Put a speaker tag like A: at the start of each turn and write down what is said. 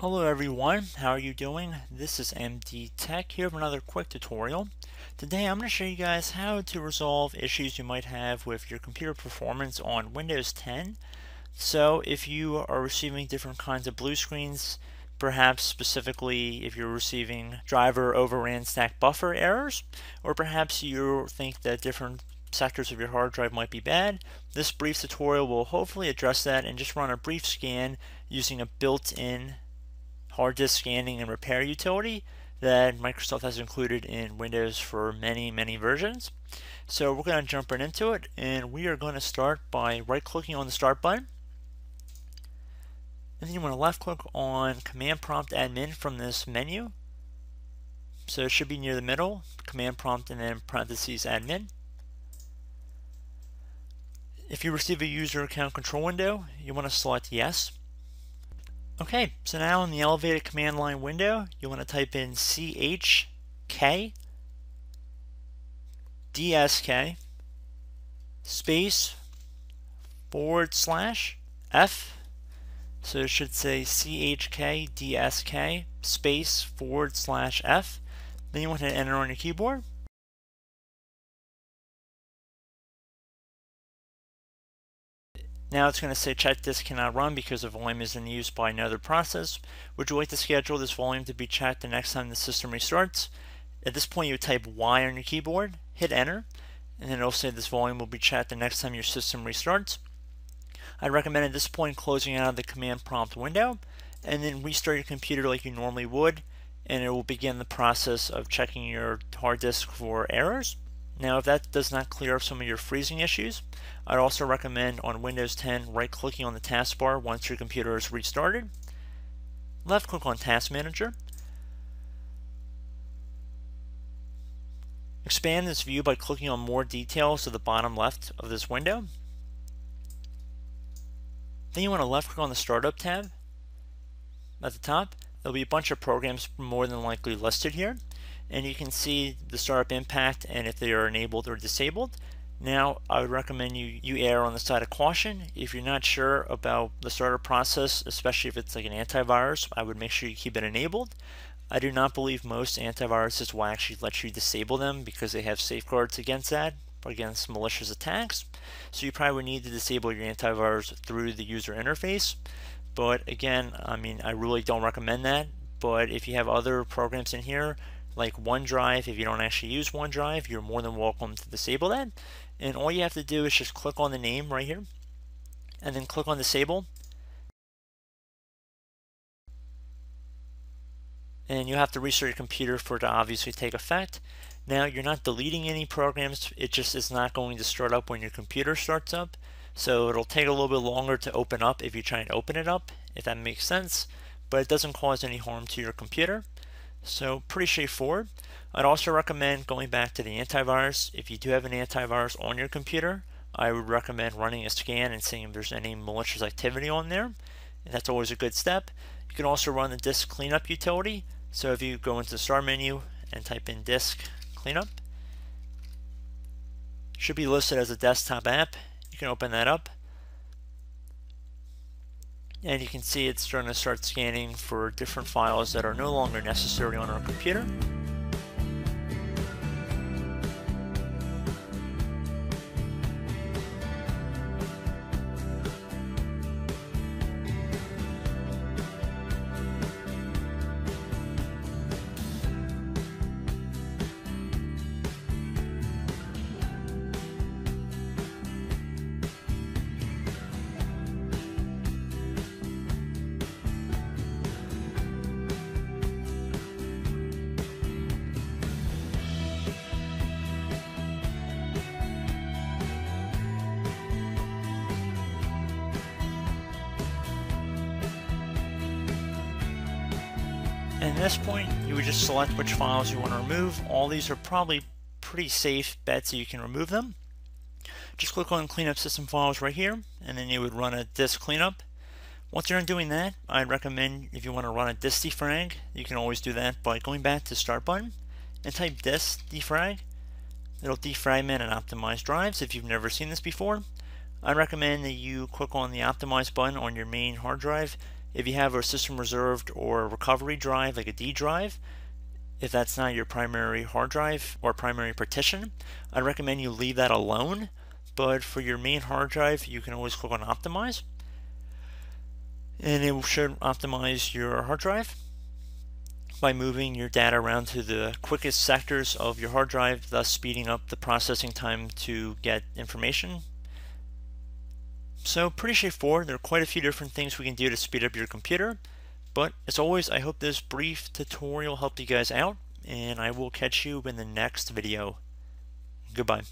A: Hello everyone, how are you doing? This is MD Tech here with another quick tutorial. Today I'm going to show you guys how to resolve issues you might have with your computer performance on Windows 10. So if you are receiving different kinds of blue screens, perhaps specifically if you're receiving driver overran stack buffer errors, or perhaps you think that different sectors of your hard drive might be bad. This brief tutorial will hopefully address that and just run a brief scan using a built-in hard disk scanning and repair utility that Microsoft has included in Windows for many, many versions. So we're going to jump right into it and we are going to start by right clicking on the start button. And then you want to left click on command prompt admin from this menu. So it should be near the middle, command prompt and then parentheses admin. If you receive a user account control window, you want to select yes. Okay, so now in the elevated command line window, you want to type in chk dsk space forward slash f. So it should say chk dsk space forward slash f. Then you want to enter on your keyboard. Now it's going to say check disk cannot run because the volume is in use by another process. Would you like to schedule this volume to be checked the next time the system restarts? At this point you type Y on your keyboard, hit enter, and then it'll say this volume will be checked the next time your system restarts. I recommend at this point closing out of the command prompt window and then restart your computer like you normally would and it will begin the process of checking your hard disk for errors. Now if that does not clear up some of your freezing issues, I'd also recommend on Windows 10 right clicking on the taskbar once your computer is restarted. Left click on Task Manager. Expand this view by clicking on more details to the bottom left of this window. Then you want to left click on the Startup tab at the top. There'll be a bunch of programs more than likely listed here and you can see the startup impact and if they are enabled or disabled. Now, I would recommend you, you err on the side of caution. If you're not sure about the startup process, especially if it's like an antivirus, I would make sure you keep it enabled. I do not believe most antiviruses will actually let you disable them because they have safeguards against that, against malicious attacks. So you probably would need to disable your antivirus through the user interface. But again, I mean, I really don't recommend that. But if you have other programs in here, like OneDrive, if you don't actually use OneDrive, you're more than welcome to disable that. And all you have to do is just click on the name right here, and then click on Disable. And you have to restart your computer for it to obviously take effect. Now you're not deleting any programs, it just is not going to start up when your computer starts up. So it'll take a little bit longer to open up if you try and open it up, if that makes sense. But it doesn't cause any harm to your computer. So pretty straightforward. I'd also recommend going back to the antivirus. If you do have an antivirus on your computer, I would recommend running a scan and seeing if there's any malicious activity on there. And that's always a good step. You can also run the disk cleanup utility. So if you go into the start menu and type in disk cleanup, should be listed as a desktop app. You can open that up and you can see it's going to start scanning for different files that are no longer necessary on our computer. At this point, you would just select which files you want to remove. All these are probably pretty safe bets that you can remove them. Just click on Cleanup System Files right here, and then you would run a disk cleanup. Once you're done doing that, I'd recommend if you want to run a disk defrag, you can always do that by going back to Start button and type disk defrag. It'll defragment and optimize drives if you've never seen this before. I recommend that you click on the optimize button on your main hard drive If you have a system reserved or recovery drive, like a D drive, if that's not your primary hard drive or primary partition, I'd recommend you leave that alone. But for your main hard drive, you can always click on Optimize. And it should optimize your hard drive by moving your data around to the quickest sectors of your hard drive, thus speeding up the processing time to get information. So pretty straightforward. There are quite a few different things we can do to speed up your computer. But as always, I hope this brief tutorial helped you guys out, and I will catch you in the next video. Goodbye.